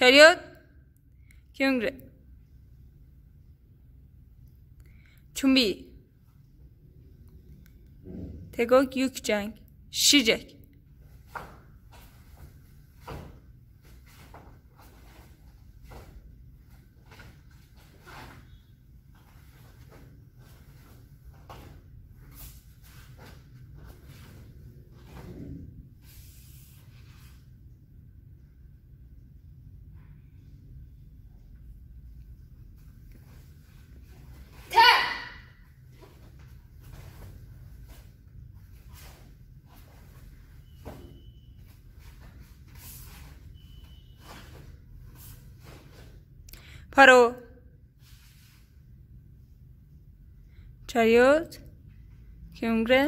chariot kyungre. Chumbi. Tegok yük jang shijak T. paro chariot kyungre